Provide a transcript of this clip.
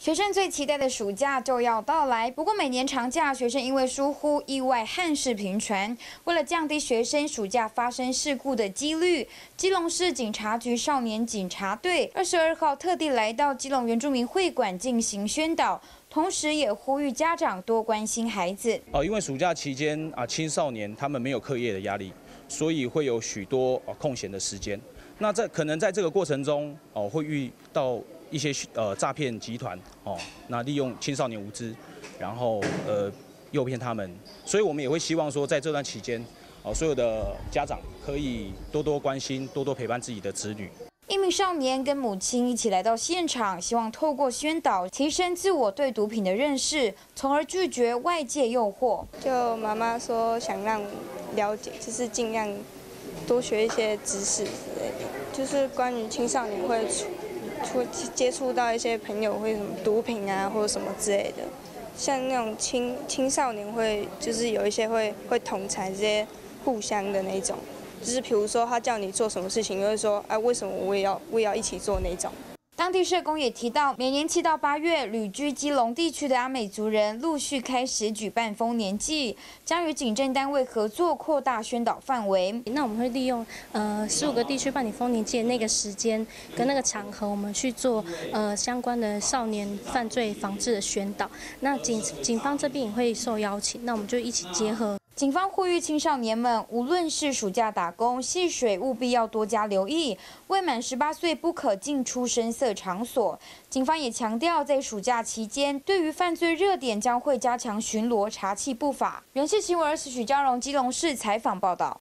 学生最期待的暑假就要到来，不过每年长假，学生因为疏忽，意外憾事频传。为了降低学生暑假发生事故的几率，基隆市警察局少年警察队二十二号特地来到基隆原住民会馆进行宣导，同时也呼吁家长多关心孩子。哦，因为暑假期间啊，青少年他们没有课业的压力，所以会有许多哦空闲的时间。那在可能在这个过程中哦，会遇到一些呃诈骗集团哦，那利用青少年无知，然后呃诱骗他们，所以我们也会希望说，在这段期间哦，所有的家长可以多多关心，多多陪伴自己的子女。一名少年跟母亲一起来到现场，希望透过宣导提升自我对毒品的认识，从而拒绝外界诱惑。就妈妈说想让了解，就是尽量。多学一些知识之类的，就是关于青少年会出接触到一些朋友会什么毒品啊，或者什么之类的。像那种青青少年会就是有一些会会同才这些互相的那种，就是比如说他叫你做什么事情，就会说哎为什么我也要我也要一起做那种。当地社工也提到，每年七到八月，旅居基隆地区的阿美族人陆续开始举办丰年祭，将与警政单位合作扩大宣导范围。那我们会利用呃十五个地区办理丰年祭的那个时间跟那个场合，我们去做呃相关的少年犯罪防治的宣导。那警警方这边也会受邀请，那我们就一起结合。警方呼吁青少年们，无论是暑假打工、戏水，务必要多加留意。未满十八岁不可进出深色场所。警方也强调，在暑假期间，对于犯罪热点将会加强巡逻查缉步伐。人气新闻，儿许嘉荣基隆市采访报道。